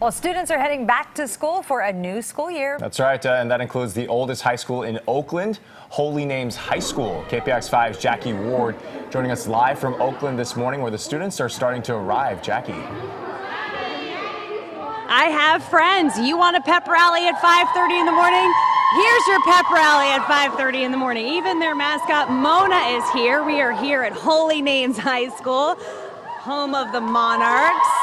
Well, students are heading back to school for a new school year. That's right, uh, and that includes the oldest high school in Oakland, Holy Names High School. KPIX 5's Jackie Ward joining us live from Oakland this morning where the students are starting to arrive. Jackie. I have friends. You want a pep rally at 5:30 in the morning? Here's your pep rally at 5:30 in the morning. Even their mascot Mona is here. We are here at Holy Names High School, home of the Monarchs.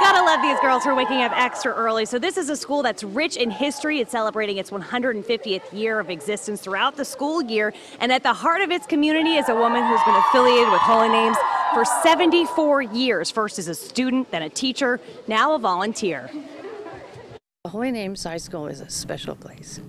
Gotta love these girls for waking up extra early. So this is a school that's rich in history. It's celebrating its 150th year of existence throughout the school year. And at the heart of its community is a woman who's been affiliated with Holy Names for 74 years. First as a student, then a teacher, now a volunteer. Holy Names High School is a special place.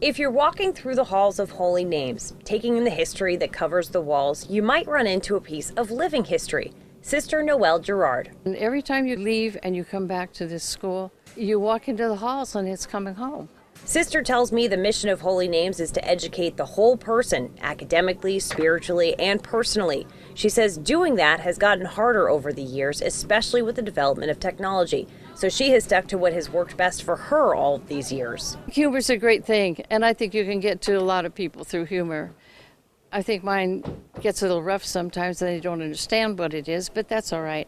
If you're walking through the halls of Holy Names, taking in the history that covers the walls, you might run into a piece of living history. Sister Noel Girard. And every time you leave and you come back to this school, you walk into the halls and it's coming home. Sister tells me the mission of Holy Names is to educate the whole person, academically, spiritually, and personally. She says doing that has gotten harder over the years, especially with the development of technology. So she has stuck to what has worked best for her all these years. Humor's a great thing, and I think you can get to a lot of people through humor. I think mine gets a little rough sometimes and they don't understand what it is, but that's all right.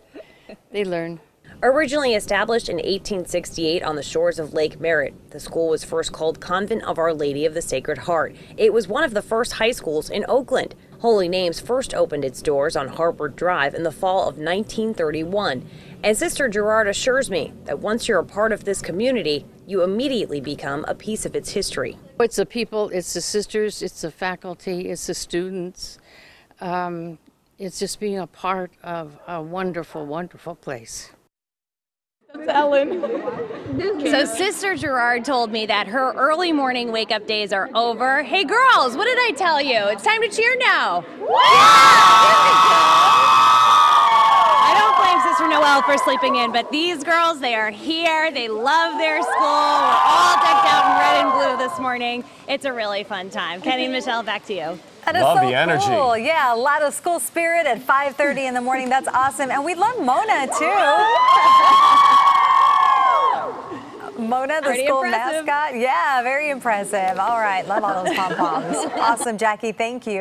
They learn. Originally established in 1868 on the shores of Lake Merritt, the school was first called Convent of Our Lady of the Sacred Heart. It was one of the first high schools in Oakland. Holy Names first opened its doors on Harbord Drive in the fall of 1931. And Sister Girard assures me that once you're a part of this community, you immediately become a piece of its history. It's the people, it's the sisters, it's the faculty, it's the students. Um, it's just being a part of a wonderful, wonderful place. Ellen. So Sister Girard told me that her early morning wake up days are over. Hey girls, what did I tell you? It's time to cheer now. I don't blame Sister Noel for sleeping in, but these girls, they are here. They love their school. We're all decked out in red and blue this morning. It's a really fun time. Kenny and Michelle, back to you. That is love so the energy. Cool. Yeah, a lot of school spirit at 5:30 in the morning. That's awesome, and we love Mona too. Mona, the Pretty school impressive. mascot. Yeah, very impressive. All right, love all those pom poms. awesome, Jackie. Thank you.